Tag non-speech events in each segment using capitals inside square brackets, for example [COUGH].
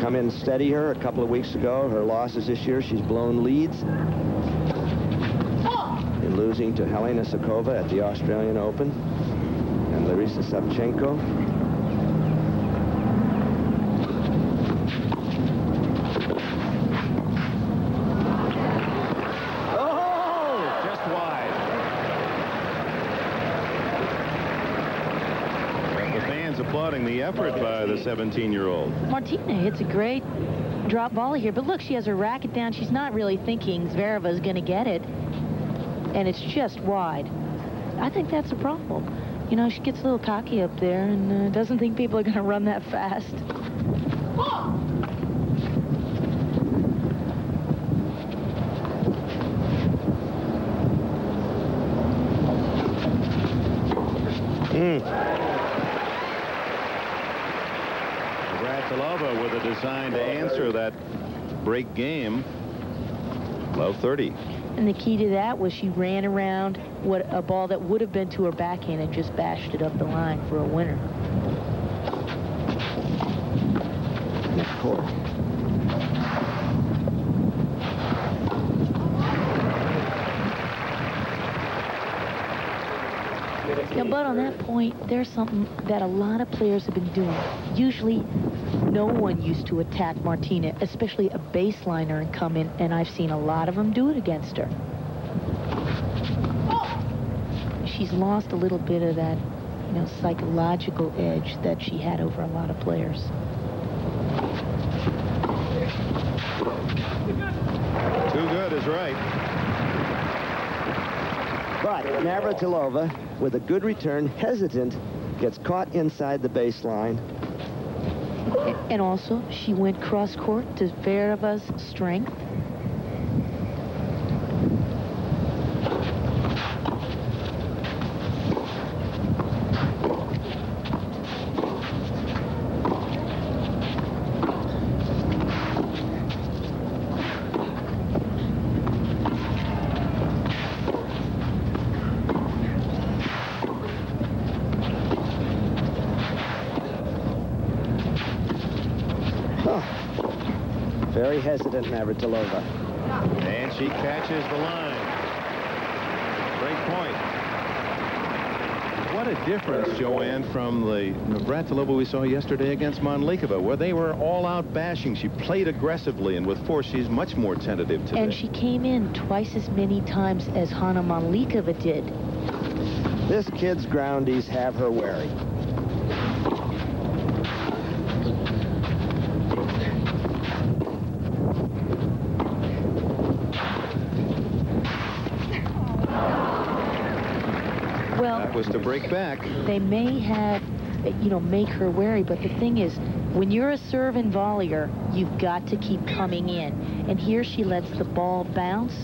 come in steady her a couple of weeks ago. Her losses this year, she's blown leads in losing to Helena Suková at the Australian Open and Larisa Savchenko. the effort by the 17-year-old. Martina hits a great drop volley here, but look, she has her racket down. She's not really thinking Zvereva is going to get it, and it's just wide. I think that's a problem. You know, she gets a little cocky up there and uh, doesn't think people are going to run that fast. Mm. With a design to answer that break game. Low 30. And the key to that was she ran around what a ball that would have been to her backhand and just bashed it up the line for a winner. Court. Yeah, but on that point, there's something that a lot of players have been doing. Usually, no one used to attack Martina, especially a baseliner and come in, and I've seen a lot of them do it against her. She's lost a little bit of that, you know, psychological edge that she had over a lot of players. Too good is right. But Navratilova, with a good return, hesitant, gets caught inside the baseline, and also, she went cross-court to Zvereva's strength. Hesitant Navratilova. And she catches the line. Great point. What a difference, Joanne, from the Navratilova we saw yesterday against Mandlikova, where they were all-out bashing. She played aggressively, and with force, she's much more tentative today. And she came in twice as many times as Hana Mandlikova did. This kid's groundies have her wary. Was to break back. They may have, you know, make her wary, but the thing is, when you're a serve and volleyer, you've got to keep coming in. And here she lets the ball bounce.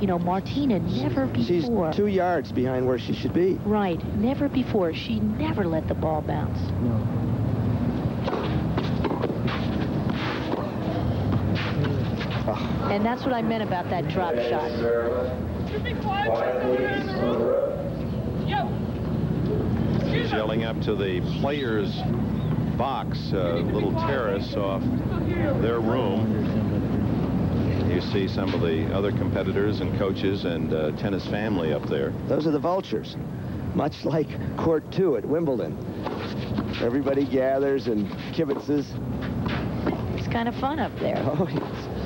You know, Martina never before. She's two yards behind where she should be. Right. Never before. She never let the ball bounce. No. And that's what I meant about that drop shot. He's yelling up to the players' box, uh, little terrace off their room. You see some of the other competitors and coaches and uh, tennis family up there. Those are the vultures, much like Court 2 at Wimbledon. Everybody gathers and kibitzes. It's kind of fun up there. Oh, yes.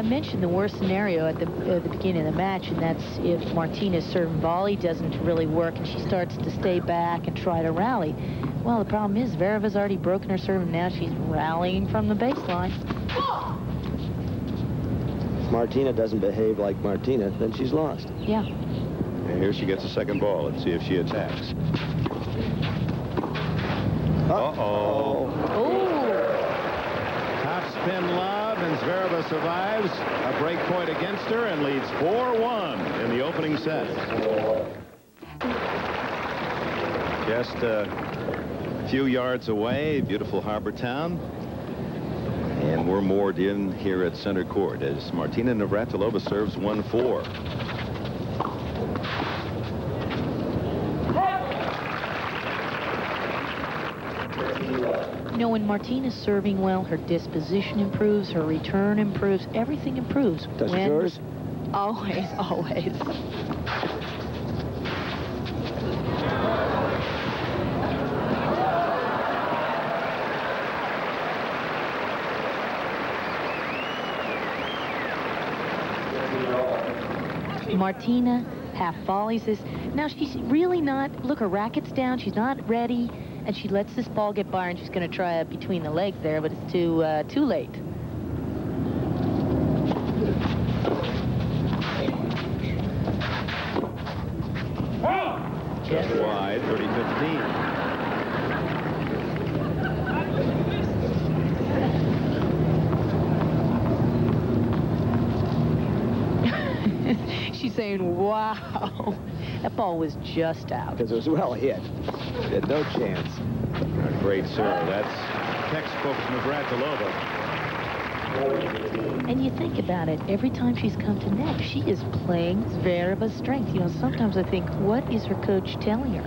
I mentioned the worst scenario at the, at the beginning of the match, and that's if Martina's serve and volley doesn't really work and she starts to stay back and try to rally. Well, the problem is Zvereva's already broken her serve, and now she's rallying from the baseline. If Martina doesn't behave like Martina, then she's lost. Yeah. And here she gets a second ball. Let's see if she attacks. Uh-oh. Oh. Top spin lob, survives. A break point against her and leads 4-1 in the opening set. Just a few yards away, beautiful harbor town. And we're moored in here at center court as Martina Navratilova serves 1-4. You know, when Martina's serving well, her disposition improves, her return improves, everything improves. Does when... yours? Always, [LAUGHS] always. Martina half volleys this. Now she's really not, look, her racket's down. She's not ready. And she lets this ball get by and she's going to try it between the legs there, but it's too, uh, too late. Just wide, 30-15. [LAUGHS] She's saying, wow. That ball was just out. Because it was well hit. No chance. A great serve. That's textbook Navratilova. And you think about it, every time she's come to net, she is playing Zvereva's strength. You know, sometimes I think, what is her coach telling her?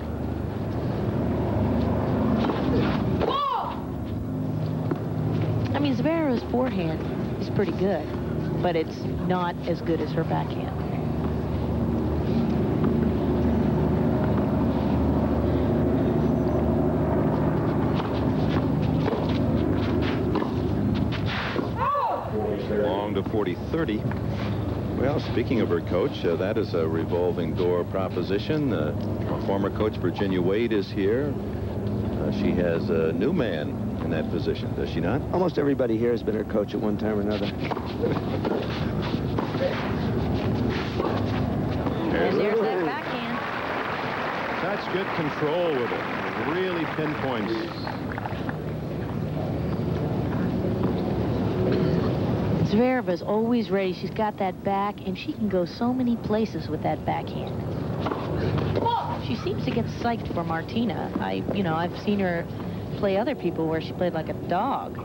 I mean, Zvereva's forehand is pretty good, but it's not as good as her backhand. Long to 40-30. Well, speaking of her coach, uh, that is a revolving door proposition. Uh, former coach Virginia Wade is here. Uh, she has a new man in that position, does she not? Almost everybody here has been her coach at one time or another. There's, there's that backhand. Such good control with it. Really pinpoints. Zvereva's always ready. She's got that back, and she can go so many places with that backhand. She seems to get psyched for Martina. I, you know, I've seen her play other people where she played like a dog.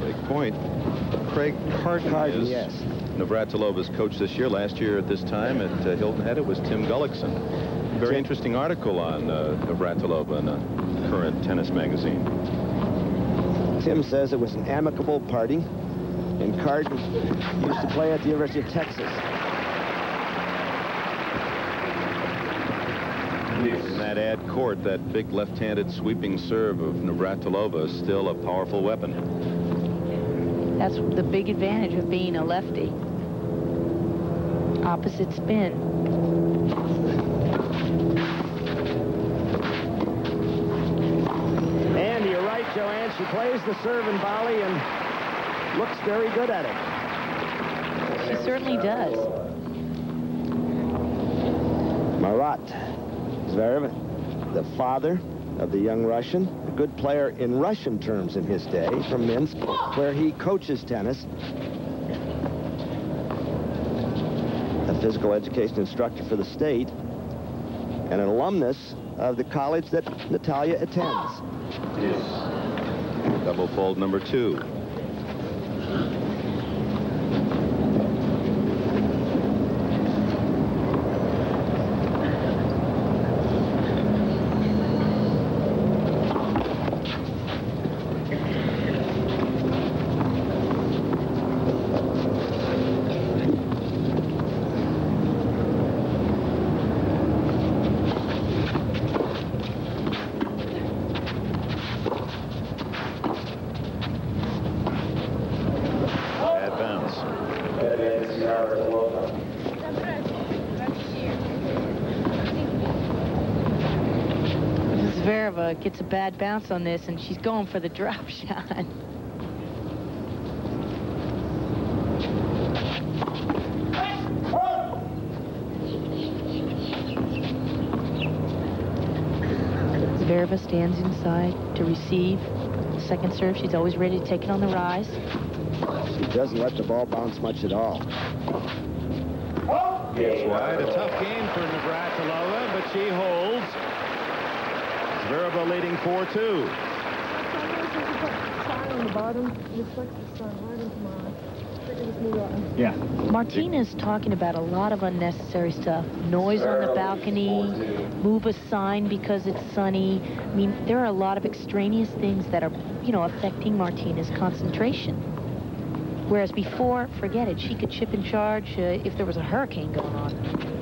Big point. Craig is yes. Navratilova's coach this year. Last year at this time at uh, Hilton Head, it was Tim Gullickson. Very Tim- interesting article on uh, Navratilova in a current tennis magazine. Tim says it was an amicable party, and Kardon used to play at the University of Texas. In that ad court, that big left-handed sweeping serve of Navratilova is still a powerful weapon. That's the big advantage of being a lefty. Opposite spin. And you're right, Joanne. She plays the serve and volley and looks very good at it. She certainly does. Marat is Zverev, the father of the young Russian, a good player in Russian terms in his day from Minsk, where he coaches tennis. A physical education instructor for the state and an alumnus of the college that Natalia attends. Yes. Double fault number two. Gets bounce on this, and she's going for the [LAUGHS] drop shot. Zvereva stands inside to receive. The Second serve, she's always ready to take it on the rise. She doesn't let the ball bounce much at all. It's wide. A tough game for Navratilova, but she holds. Zvereva leading 4-2. on the bottom reflects the sun right into my eye. Yeah. Martina's talking about a lot of unnecessary stuff. Noise on the balcony, move a sign because it's sunny. I mean, there are a lot of extraneous things that are, you know, affecting Martina's concentration. Whereas before, forget it, she could chip in charge uh, if there was a hurricane going on.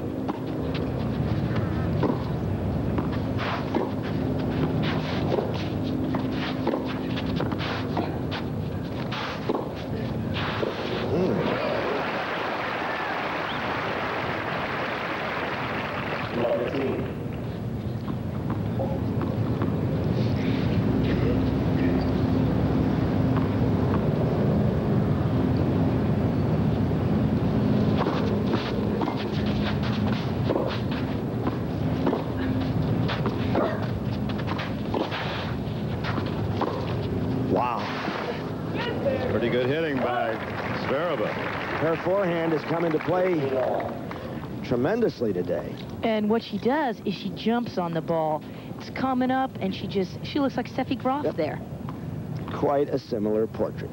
Wow. Pretty good hitting by Zvereva. Her forehand has come into play tremendously today. And what she does is she jumps on the ball. It's coming up, and she just, she looks like Steffi Graf Yep. there. Quite a similar portrait.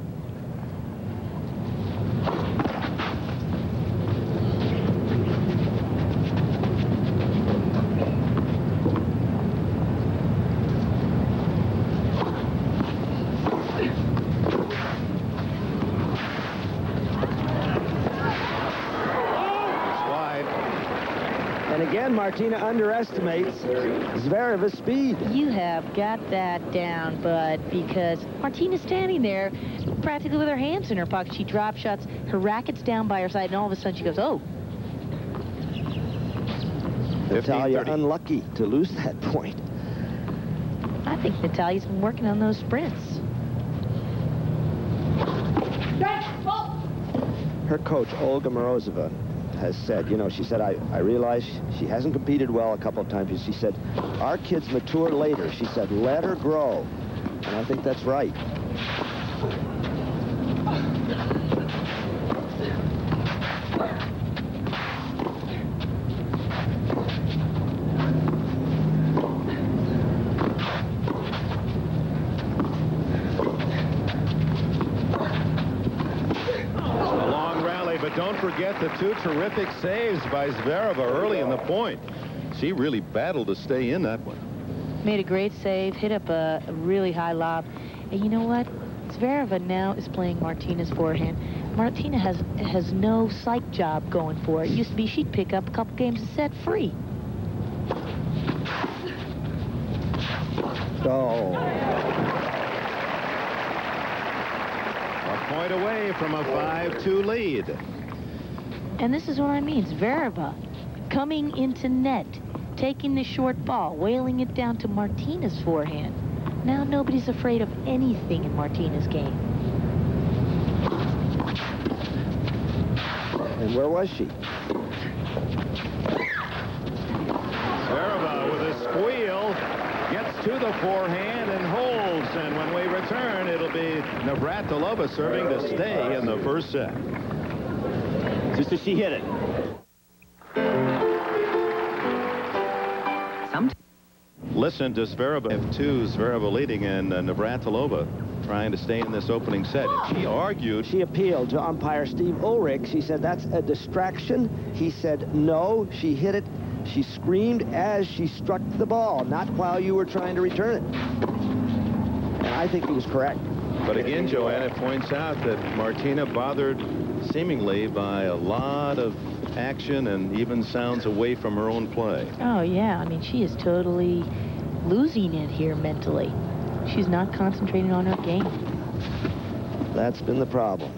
It's wide. And again, Martina underestimates Zvereva's speed. You have got that down, Bud, because Martina's standing there practically with her hands in her pocket. She drop shots, her racket's down by her side, and all of a sudden she goes, oh, Natalia 15-30. unlucky to lose that point. I think Natalia's been working on those sprints. Her coach, Olga Morozova, has said, you know, she said, I, I realize she hasn't competed well a couple of times. She said, our kids mature later. She said, let her grow. And I think that's right. A long rally, but don't forget the two terrific saves by Zvereva early in the point. She really battled to stay in that one. Made a great save, hit up a, a really high lob. And you know what? Zvereva now is playing Martina's forehand. Martina has has no psych job going for. It used to be she'd pick up a couple games of set free. Oh, A point away from a 5-2 lead. And this is what I mean. Zvereva coming into net, taking the short ball, wailing it down to Martina's forehand. Now nobody's afraid of anything in Martina's game. and where was she? Zvereva with a squeal gets to the forehand and holds. And when we return, it'll be Navratilova serving to stay in the first set. Just as she hit it. Listen to Zvereva. F2, Zvereva leading and uh, Navratilova trying to stay in this opening set. She argued. She appealed to umpire Steve Ulrich. She said, that's a distraction. He said, no, she hit it. She screamed as she struck the ball, not while you were trying to return it. And I think he was correct. But again, Joanna points out that Martina bothered seemingly by a lot of action and even sounds away from her own play. Oh, yeah. I mean, she is totally losing it here mentally. She's not concentrating on her game. That's been the problem.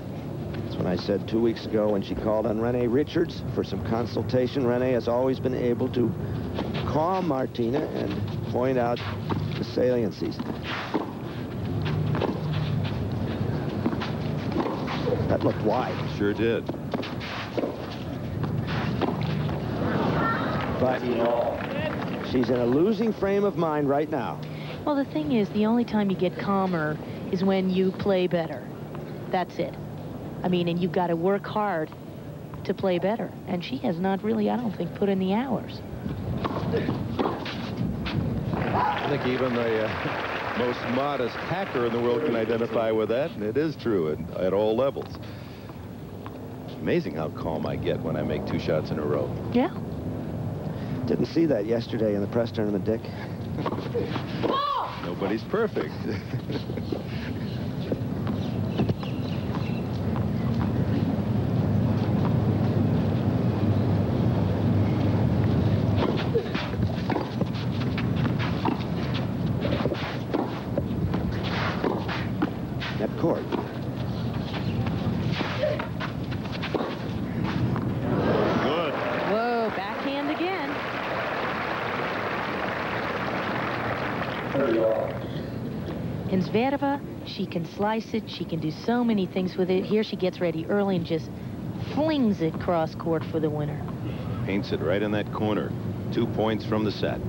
That's when I said two weeks ago when she called on Renee Richards for some consultation. Renee has always been able to calm Martina and point out the saliencies. That looked wide. Sure did. But you know, she's in a losing frame of mind right now. Well, the thing is, the only time you get calmer is when you play better. That's it. I mean, and you've got to work hard to play better. And she has not really, I don't think, put in the hours. I think even the uh, most modest hacker in the world can identify with that, and it is true at, at all levels. Amazing how calm I get when I make two shots in a row. Yeah. Didn't see that yesterday in the press tournament, Dick. Nobody's perfect. [LAUGHS] Net court. Good. Whoa, backhand again. And Zvereva, she can slice it. She can do so many things with it. Here she gets ready early and just flings it cross court for the winner. Paints it right in that corner. Two points from the set.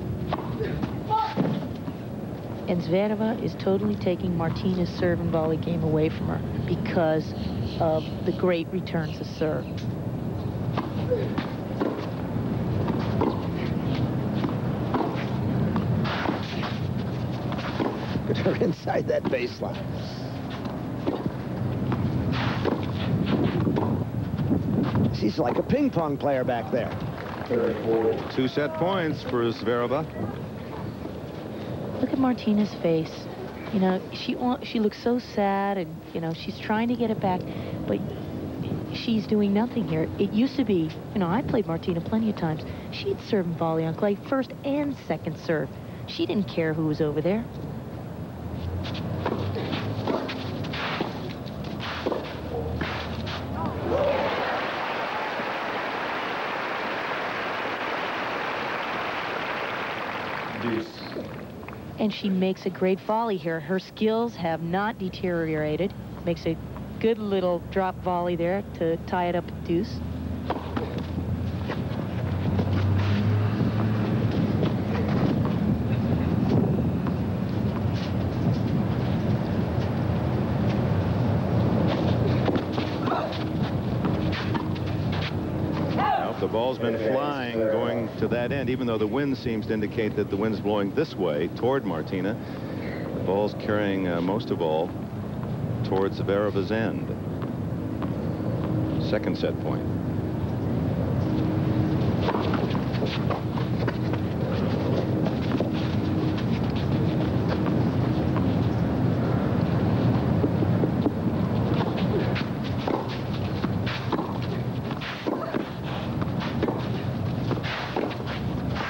And Zvereva is totally taking Martina's serve and volley game away from her because of the great returns of serve. Get [LAUGHS] her inside that baseline. She's like a ping pong player back there. Two set points for Zvereva. Look at Martina's face. You know, she she looks so sad, and you know she's trying to get it back, but she's doing nothing here. It used to be, you know, I played Martina plenty of times. She'd serve and volley on clay, first and second serve. She didn't care who was over there. And she makes a great volley here. Her skills have not deteriorated. Makes a good little drop volley there to tie it up at deuce. The ball's been flying going to that end, even though the wind seems to indicate that the wind's blowing this way toward Martina, the ball's carrying uh, most of all towards Zvereva's end. Second set point.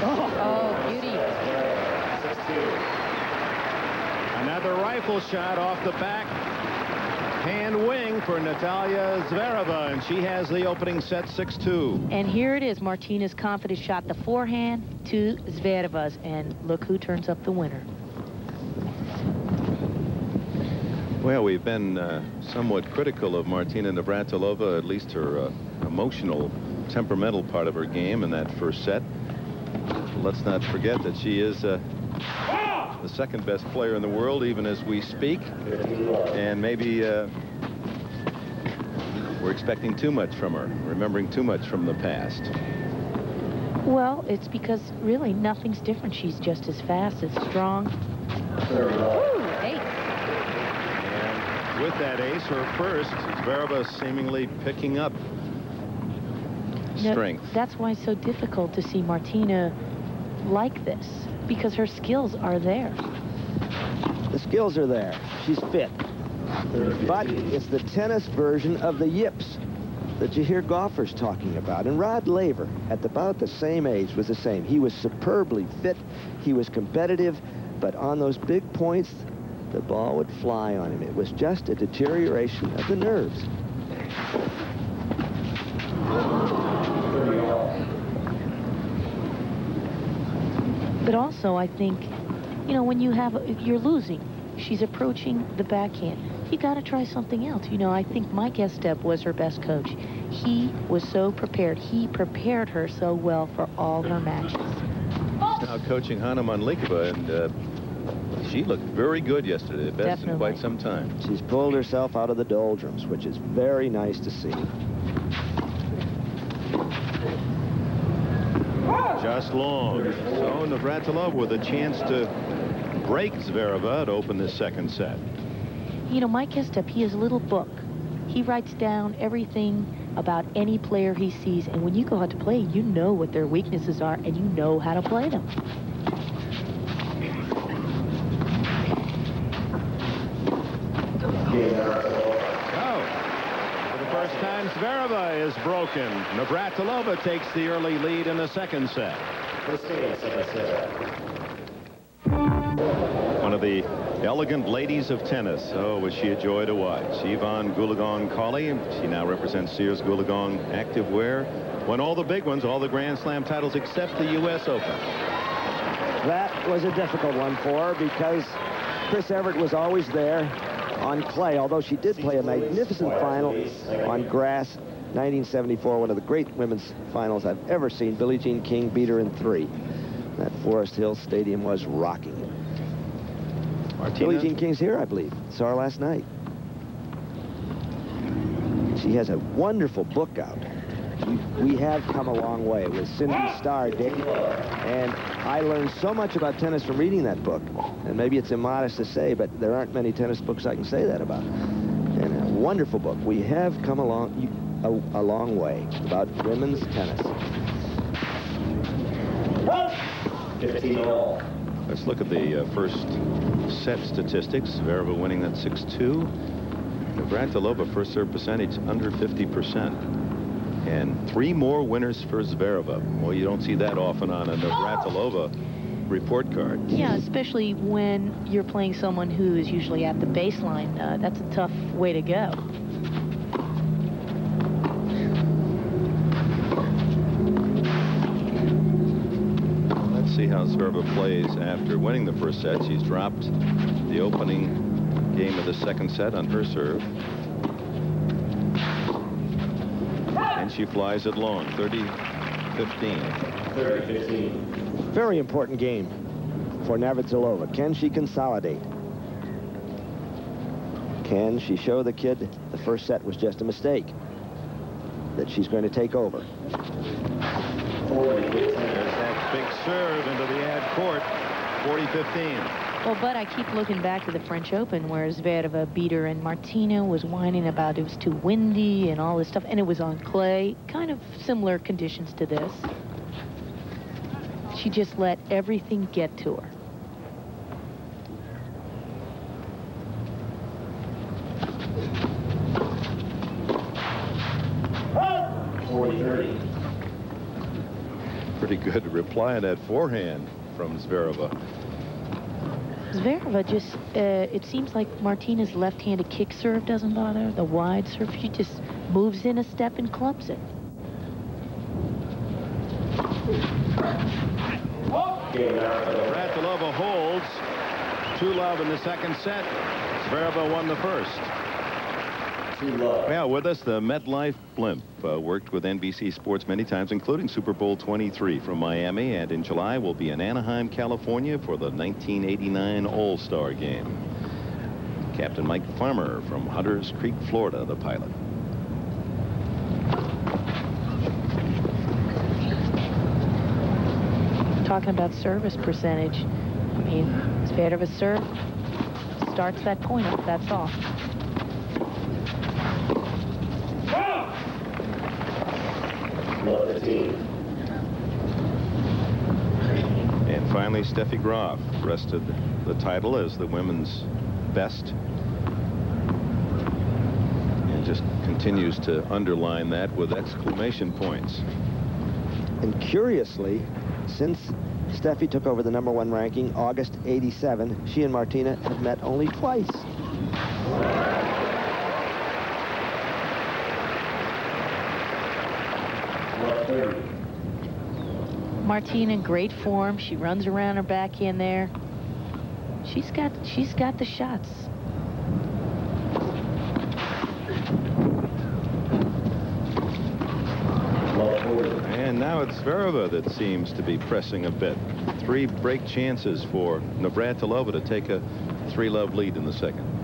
Oh, beauty. Another rifle shot off the back hand wing for Natalia Zvereva, and she has the opening set 6-2. And here it is, Martina's confident shot, the forehand to Zvereva's, and look who turns up the winner. Well, we've been uh, somewhat critical of Martina Navratilova, at least her uh, emotional, temperamental part of her game in that first set. Let's not forget that she is uh, the second best player in the world, even as we speak. And maybe uh, we're expecting too much from her, remembering too much from the past. Well, it's because really nothing's different. She's just as fast, as strong. Ooh, ace. And with that ace, her first, Zvereva seemingly picking up strength. that's why it's so difficult to see Martina like this, because her skills are there. The skills are there. She's fit. But it's the tennis version of the yips that you hear golfers talking about. And Rod Laver, at about the same age, was the same. He was superbly fit. He was competitive. But on those big points, the ball would fly on him. It was just a deterioration of the nerves. But also, I think you know, when you have, you're losing. She's approaching the backhand. You got to try something else. You know, I think Mike Estep was her best coach. He was so prepared. He prepared her so well for all her matches. She's now coaching Hana Mandlikova, and uh, she looked very good yesterday, the best Definitely. in quite some time. She's pulled herself out of the doldrums, which is very nice to see. Just long. So Navratilova with a chance to break Zvereva to open this second set. You know, Mike Estep, he has a little book. He writes down everything about any player he sees, and when you go out to play, you know what their weaknesses are, and you know how to play them. Oh. For the first time, is broken. Navratilova takes the early lead in the second set. One of the elegant ladies of tennis. Oh, was she a joy to watch. Evonne Goolagong-Cawley. She now represents Sears Goolagong Activewear. Won all the big ones, all the Grand Slam titles except the U.S. Open. That was a difficult one for her because Chris Evert was always there on clay, although she did play a magnificent final on grass. 1974, one of the great women's finals I've ever seen. Billie Jean King beat her in three. That Forest Hill Stadium was rocking. Billie Jean King's here, I believe. Saw her last night. She has a wonderful book out. We, have come a long way with Cindy Starr, Dave, and I learned so much about tennis from reading that book. And maybe it's immodest to say, but there aren't many tennis books I can say that about. And a wonderful book. We have come along. long, a, a long way about women's tennis. 15 all. Let's look at the uh, first set statistics. Zvereva winning that 6-2. Navratilova first serve percentage under 50%. And three more winners for Zvereva. Well, you don't see that often on a Navratilova report card. Yeah, especially when you're playing someone who is usually at the baseline. Uh, that's a tough way to go. See how Zvereva plays after winning the first set. She's dropped the opening game of the second set on her serve. And she flies it long, 30-15. 30-15. Very important game for Navratilova. Can she consolidate? Can she show the kid the first set was just a mistake? That she's going to take over. 40, 15. There's that big serve into the ad court, 40-15. Well, but I keep looking back to the French Open where Zvereva beat her and Martina was whining about it was too windy and all this stuff. And it was on clay, kind of similar conditions to this. She just let everything get to her. Forty, thirty. Pretty good reply on that forehand from Zvereva. Zvereva just, uh, it seems like Martina's left-handed kick serve doesn't bother. The wide serve, she just moves in a step and clubs it. Navratilova holds. Two love in the second set. Zvereva won the first. Two love. Yeah, with us, the MetLife blimp. Uh, worked with NBC Sports many times, including Super Bowl 23 from Miami. And in July, will be in Anaheim, California for the 1989 All-Star Game. Captain Mike Farmer from Hunters Creek, Florida, the pilot. Talking about service percentage. I mean, spirit of a serve starts that point up, that's all. Love 15. And finally, Steffi Graf wrested the title as the women's best. And just continues to underline that with exclamation points. And curiously, since Steffi took over the number one ranking, August 87, she and Martina have met only twice. Martina in great form. She runs around her backhand there. She's got she's got the shots. And now it's Zvereva that seems to be pressing a bit. Three break chances for Navratilova to take a three-love lead in the second.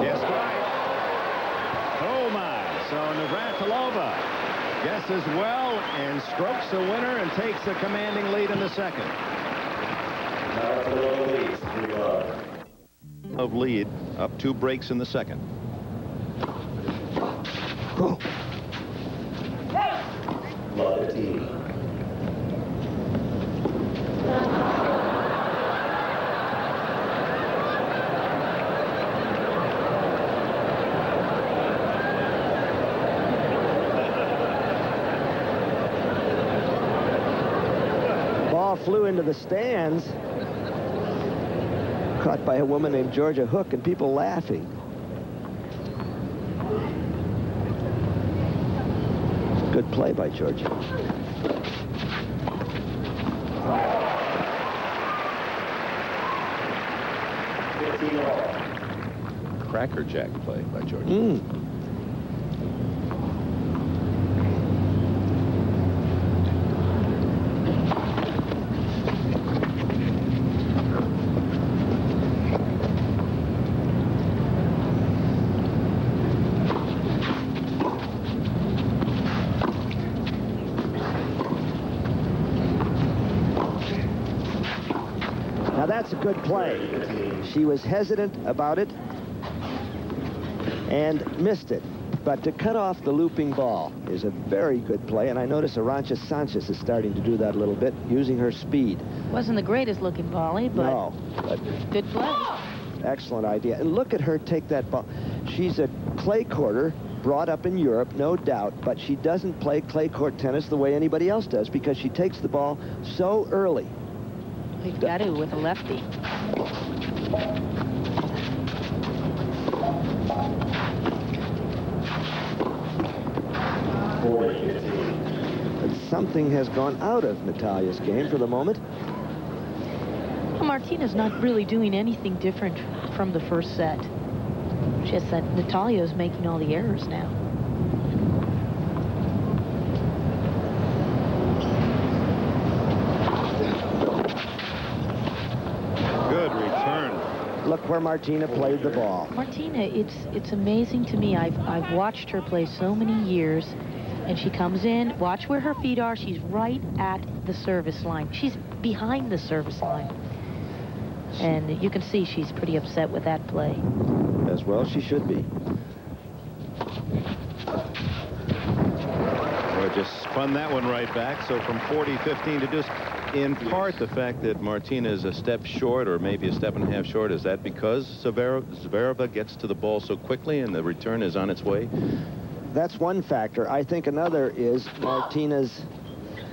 Guess right. Oh my. So Navratilova guesses well and strokes the winner and takes a commanding lead in the second. Navratilova leads 3 love. Of lead up two breaks in the second. Ball flew into the stands. Caught by a woman named Georgia Hook and people laughing. Good play by Georgia. Crackerjack play by Georgia. Mm. Now that's a good play. She was hesitant about it and missed it. But to cut off the looping ball is a very good play, and I notice Arantxa Sanchez is starting to do that a little bit, using her speed. Wasn't the greatest looking volley, but No, but good play. excellent idea. And look at her take that ball. She's a clay courter, brought up in Europe, no doubt, but she doesn't play clay court tennis the way anybody else does because she takes the ball so early. We've got to with a lefty. Forty, 15. And something has gone out of Natalia's game for the moment. Well, Martina's not really doing anything different from the first set. Just that Natalia's making all the errors now. Good return. Look where Martina played the ball. Martina, it's it's amazing to me. I've I've watched her play so many years, and she comes in. Watch where her feet are. She's right at the service line. She's behind the service line, and you can see she's pretty upset with that play. As well she should be. Well, just spun that one right back. So from 40-15 to just in part the fact that Martina is a step short or maybe a step and a half short. Is that because Zvereva, Zvereva gets to the ball so quickly and the return is on its way? That's one factor. I think another is Martina's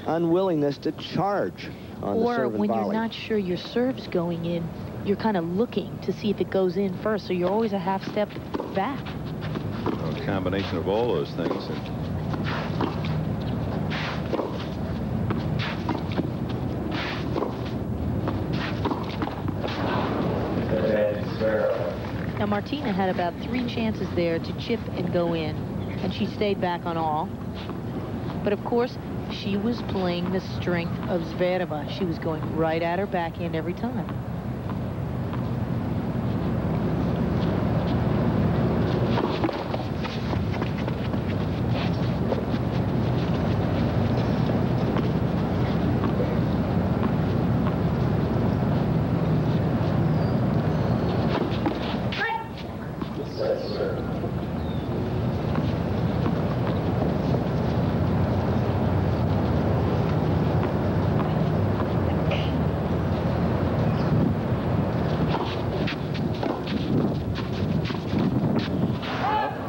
unwillingness to charge on the Or serve and when you're not sure your serve's going in, you're kind of looking to see if it goes in first. So you're always a half step back. A combination of all those things. And Advantage Zverev. Now Martina had about three chances there to chip and go in, and she stayed back on all. But of course, she was playing the strength of Zvereva. She was going right at her backhand every time. Set serve.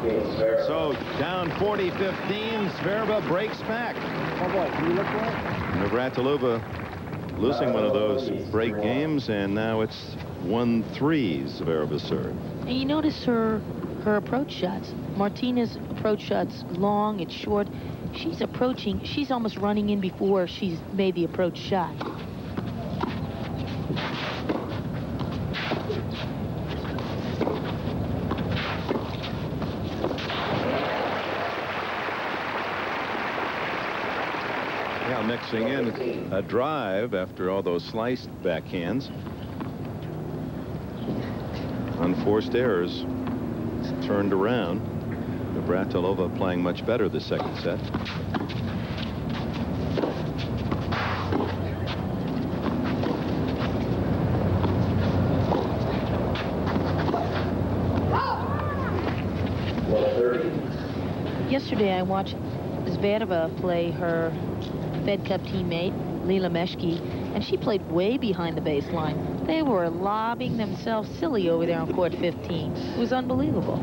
Game Zverev. so down 40-15, Zvereva breaks back. Oh boy, can you look for it? Navratilova losing one of those break games, and now it's 1-3 Zvereva serve. And you notice her her approach shots. Martina's approach shots long and short. She's approaching, she's almost running in before she's made the approach shot. Now mixing a drive after all those sliced backhands. Unforced errors turned around. Navratilova playing much better the second set. Yesterday I watched Zvereva play her Fed Cup teammate, Leila Meskhi, and she played way behind the baseline. They were lobbing themselves silly over there on court 15. It was unbelievable.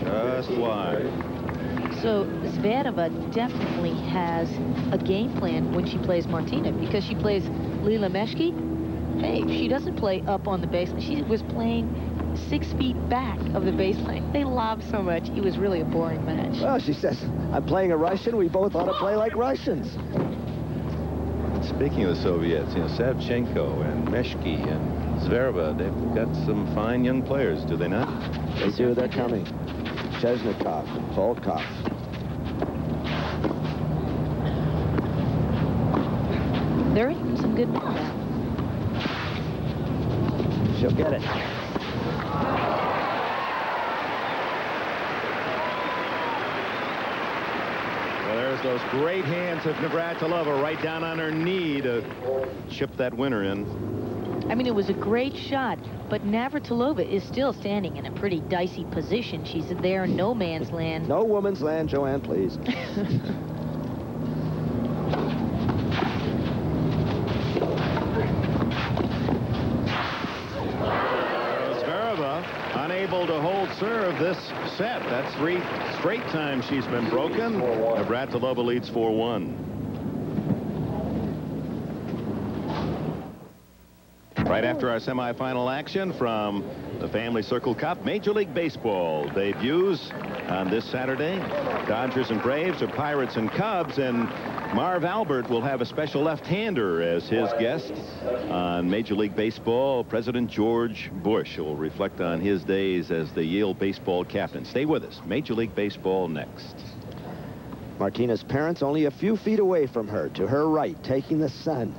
Just wide. So Zvereva definitely has a game plan when she plays Martina because she plays Leila Meskhi. Hey, she doesn't play up on the baseline. She was playing six feet back of the baseline. They lobbed so much. It was really a boring match. Well, she says, I'm playing a Russian. We both ought to play like Russians. Speaking of the Soviets, you know, Savchenko and Meskhi and Zvereva, they've got some fine young players, do they not? They do. They're coming. Chesnokov, Volkov. There are even some good men now. She'll get it. There's those great hands of Navratilova right down on her knee to chip that winner in. I mean, it was a great shot, but Navratilova is still standing in a pretty dicey position. She's there in no man's land. No woman's land, Joanne, please. [LAUGHS] Zvereva unable to hold serve this set. That's three straight times she's been broken. Navratilova leads 4-1. Right after our semifinal action from the Family Circle Cup, Major League Baseball debuts on this Saturday. Dodgers and Braves or Pirates and Cubs, and Marv Albert will have a special left-hander as his guest on Major League Baseball. President George Bush will reflect on his days as the Yale baseball captain. Stay with us. Major League Baseball next. Martina's parents only a few feet away from her, to her right, taking the sun.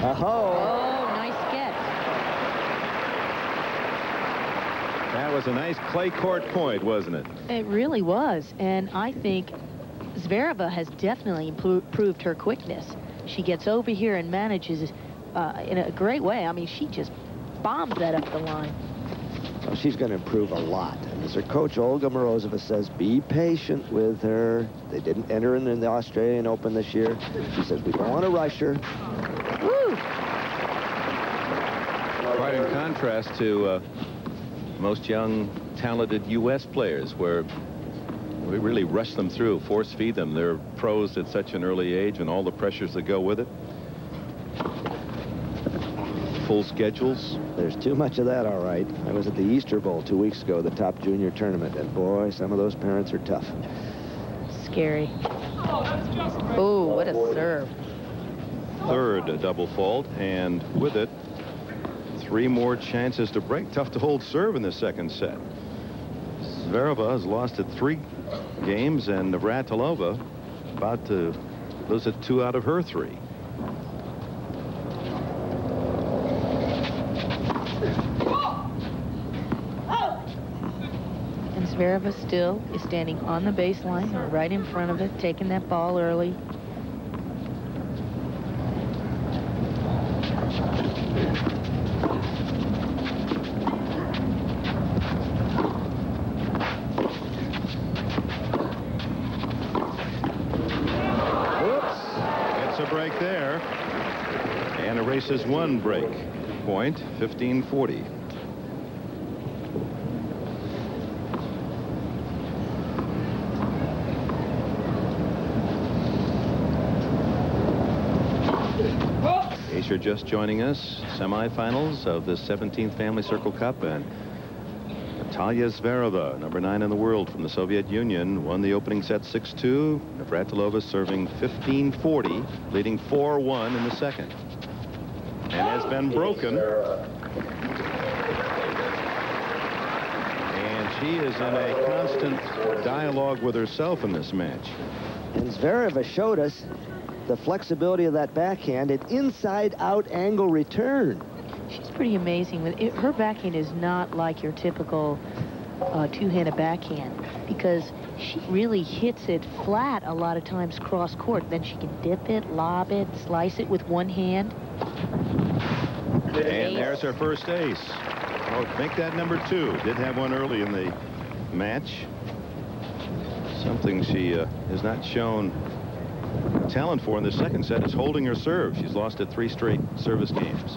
Aho! Oh, nice sketch. That was a nice clay court point, wasn't it? It really was. And I think Zvereva has definitely improved her quickness. She gets over here and manages uh, in a great way. I mean, she just bombs that up the line. Well, she's going to improve a lot. And as her coach, Olga Morozova, says, be patient with her. They didn't enter in, in the Australian Open this year. She says, we don't want to rush her. Woo! Quite in contrast to uh, most young, talented U.S. players, where we really rush them through, force feed them. They're pros at such an early age and all the pressures that go with it. Full schedules. There's too much of that, all right. I was at the Easter Bowl two weeks ago, the top junior tournament, and boy, some of those parents are tough. Scary. Oh, what a serve. Third a double fault, and with it, three more chances to break. Tough to hold serve in the second set. Zvereva has lost at three games, and Navratilova about to lose at two out of her three. And Zvereva still is standing on the baseline, right in front of it, taking that ball early. It's a break there. and erases one break point, 1540. case you're just joining us, semifinals of the 17th Family Circle Cup and Natalia Zvereva, number nine in the world from the Soviet Union, won the opening set 6-2. Navratilova serving 15-40, leading 4-1 in the second. And has been broken. And she is in a constant dialogue with herself in this match. And Zvereva showed us the flexibility of that backhand, an inside-out angle return. She's pretty amazing. It, Her backhand is not like your typical uh, two-handed backhand because she really hits it flat a lot of times cross court. Then she can dip it, lob it, slice it with one hand. And there's her first ace. Oh, make that number two. Did have one early in the match. Something she uh, has not shown talent for in the second set is holding her serve. She's lost at three straight service games.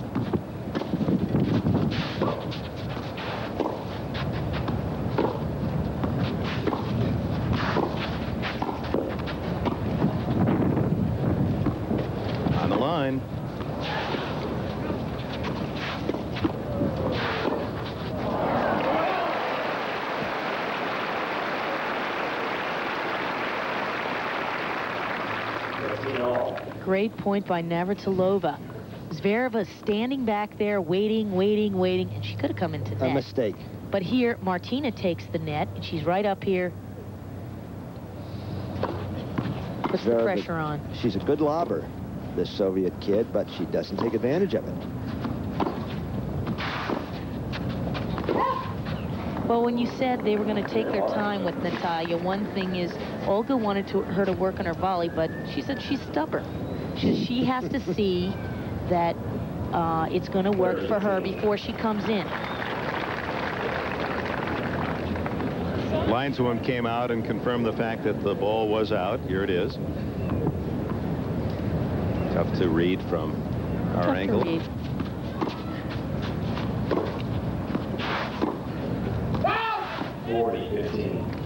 On the line. Great point by Navratilova. Zvereva standing back there, waiting, waiting, waiting, and she could have come into A net. mistake. But here, Martina takes the net, and she's right up here. Puts the pressure on. She's a good lobber, this Soviet kid, but she doesn't take advantage of it. Well, when you said they were going to take their time with Natalia, one thing is Olga wanted to, her to work on her volley, but she said she's stubborn. She, she has to see that uh, it's going to work for her before she comes in. Lineswoman came out and confirmed the fact that the ball was out. Here it is. Tough to read from our Tough to angle. read. Forty, fifteen.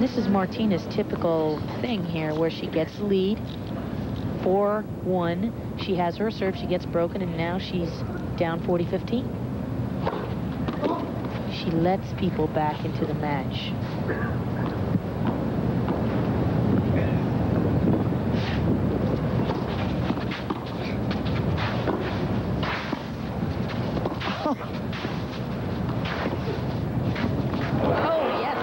And this is Martina's typical thing here, where she gets the lead, 4-1. She has her serve, she gets broken, and now she's down 40-15. She lets people back into the match. Oh, yes.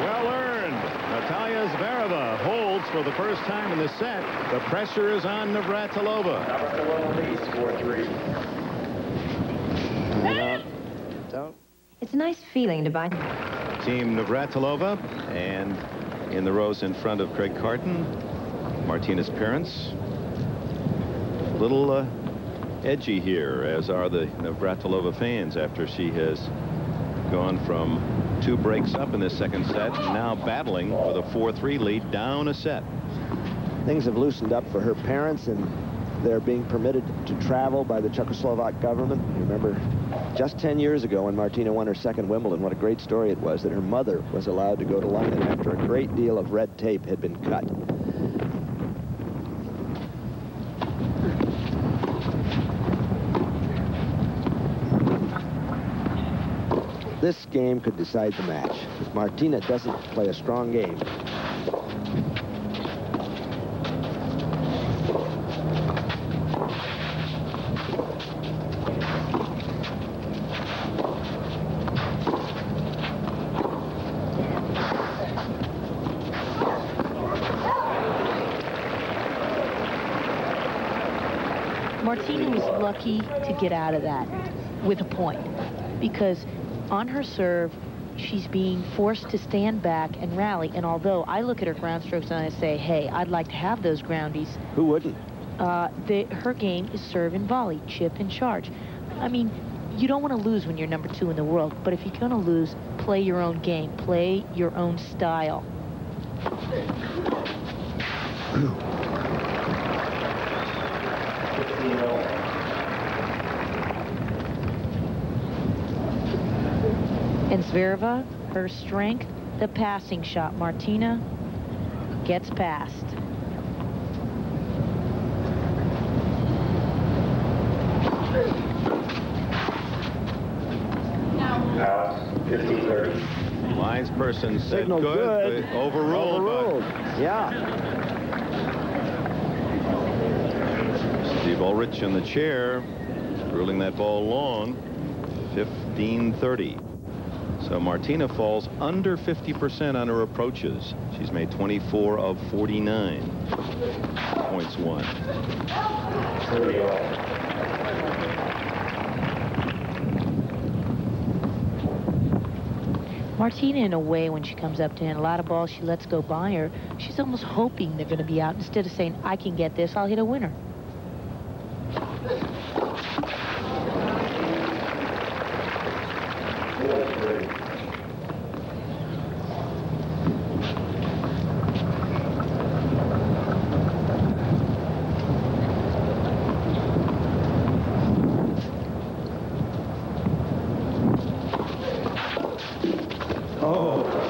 Well earned. Natalia Zvereva holds for the first time in the set. The pressure is on Navratilova. Navratilova leads four three. Don't. It's a nice feeling to buy. Team Navratilova and in the rows in front of Craig Kardon, Martina's parents. A little uh, edgy here, as are the Navratilova fans after she has gone from two breaks up in this second set, now battling with a 4-3 lead down a set. Things have loosened up for her parents, and they're being permitted to travel by the Czechoslovak government. You remember just 10 years ago when Martina won her second Wimbledon, what a great story it was that her mother was allowed to go to London after a great deal of red tape had been cut. This game could decide the match. If Martina doesn't play a strong game, Martina was lucky to get out of that with a point because on her serve, she's being forced to stand back and rally. And although I look at her ground strokes and I say, hey, I'd like to have those groundies, who wouldn't? uh, the, her game is serve and volley, chip and charge. I mean, you don't want to lose when you're number two in the world, but if you're going to lose, play your own game, play your own style. [CLEARS THROAT] Zvereva, her strength, the passing shot. Martina gets past. Out, 1530. Lines person said Signal good. but Overruled. but Overruled. Yeah. Steve Ulrich in the chair, ruling that ball long, 15-30. So Martina falls under 50% on her approaches. She's made 24 of 49. Points won. 30 all. Martina, in a way, when she comes up to hit a lot of balls she lets go by her, she's almost hoping they're going to be out instead of saying, I can get this, I'll hit a winner.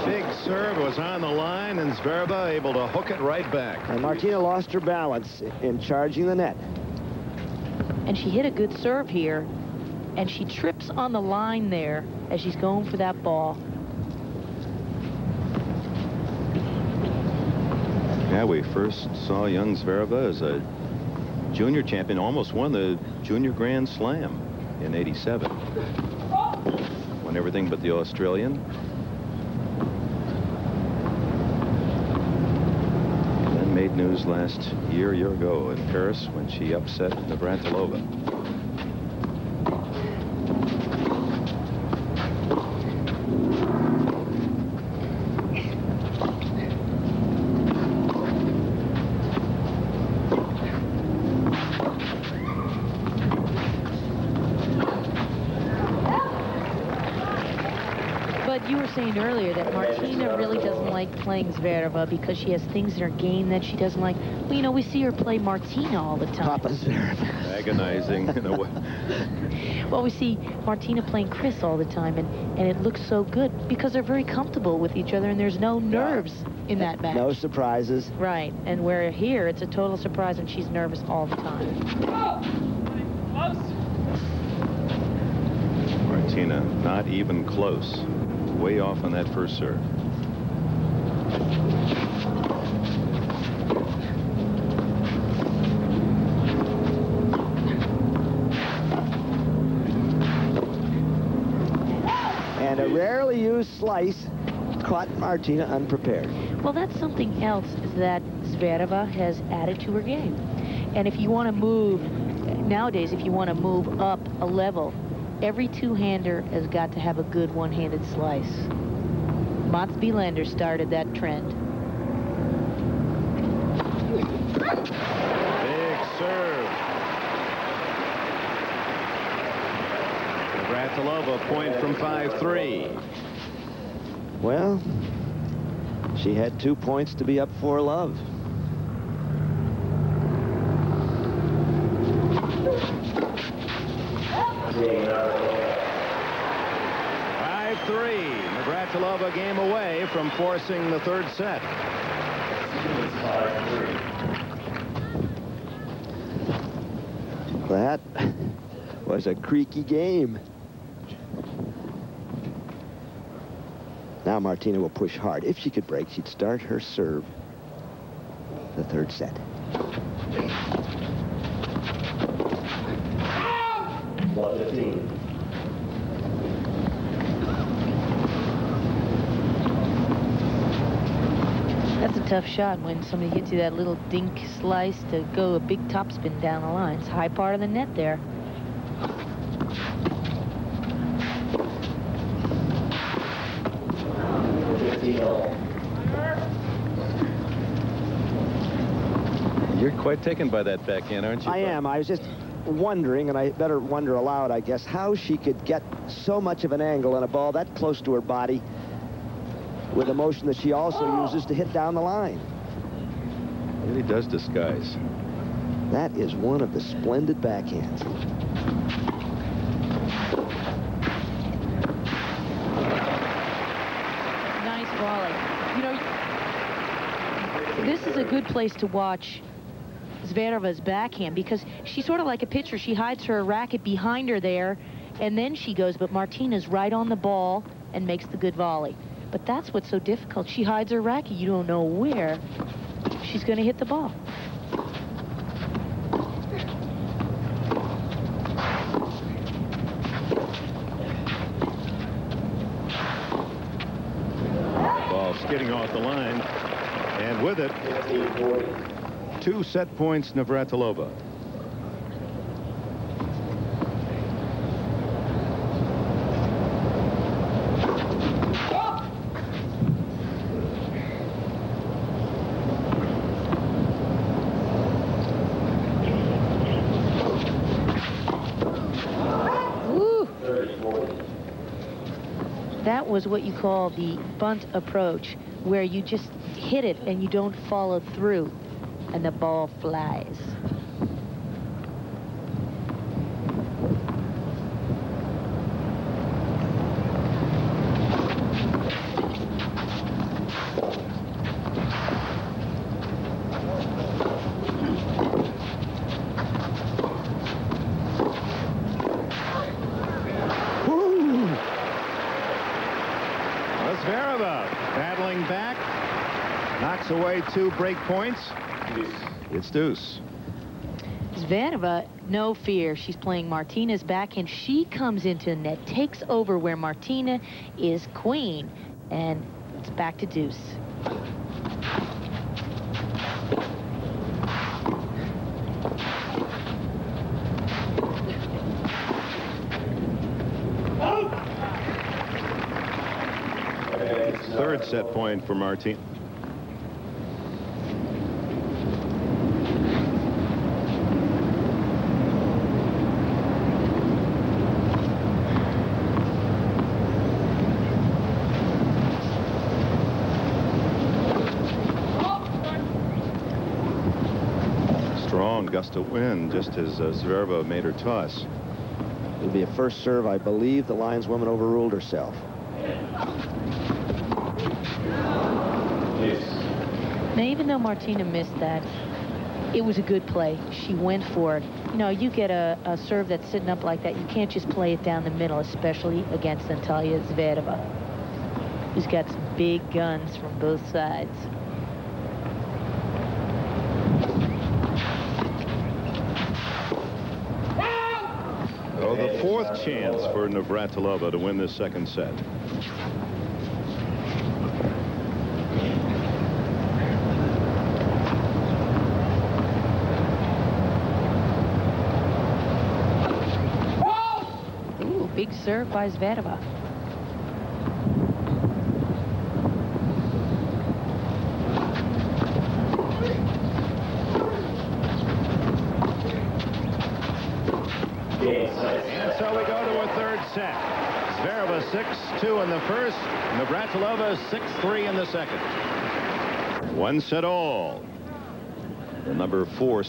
Big serve was on the line, and Zvereva able to hook it right back. And Martina lost her balance in charging the net. And she hit a good serve here, and she trips on the line there as she's going for that ball. Yeah, we first saw young Zvereva as a junior champion, almost won the Junior Grand Slam in 87. Won everything but the Australian. Then made news last year, year ago in Paris when she upset Navratilova. But you were saying earlier that Martina really doesn't like playing Zvereva because she has things in her game that she doesn't like. Well, you know, we see her play Martina all the time. Papa Zverev. Agonizing in a way. [LAUGHS] Well, we see Martina playing Chris all the time, and, and it looks so good because they're very comfortable with each other, and there's no nerves in that match. No surprises. Right, and where here, it's a total surprise, and she's nervous all the time. Martina not even close. Way off on that first serve. And a rarely used slice caught Martina unprepared. Well, that's something else that Zvereva has added to her game. And if you want to move, nowadays, if you want to move up a level, every two-hander has got to have a good one-handed slice. Mats Wilander started that trend. Big serve. Navratilova point from 5-3. Well, she had two points to be up for love. 5-3. Navratilova game away from forcing the third set. That was a creaky game. Now Martina will push hard. If she could break, she'd start her serve the third set. That's a tough shot when somebody hits you that little dink slice to go a big topspin down the line. It's high part of the net there. quite taken by that backhand, aren't you? I am. I was just wondering, and I better wonder aloud, I guess, how she could get so much of an angle on a ball that close to her body with a motion that she also oh. uses to hit down the line. It really does disguise. That is one of the splendid backhands. Nice volley. You know, this is a good place to watch Zvereva's backhand because she's sort of like a pitcher. She hides her racket behind her there, and then she goes, but Martina's right on the ball and makes the good volley. But that's what's so difficult. She hides her racket. You don't know where she's going to hit the ball. Ball skidding off the line. And with it, 1540. Two set points, Navratilova. That was what you call the bunt approach, where you just hit it and you don't follow through, and the ball flies. Zvereva battling back. Knocks away two break points. It's deuce. Zvereva, no fear. She's playing Martina's backhand. She comes into net, takes over where Martina is queen, and it's back to deuce. Third set point for Martin. Strong gust of wind just as uh, Zvereva made her toss. It'll be a first serve. I believe the lineswoman overruled herself. Now, even though Martina missed that, it was a good play. She went for it. You know, you get a, a serve that's sitting up like that, you can't just play it down the middle, especially against Natalia Zvereva, who's got some big guns from both sides. Oh, the fourth chance for Navratilova to win this second set. Ooh, big serve by Zvereva. Game six. And so we go to a third set. Zvereva 6-2 in the first. Navratilova 6-3 in the second. One set all. The number four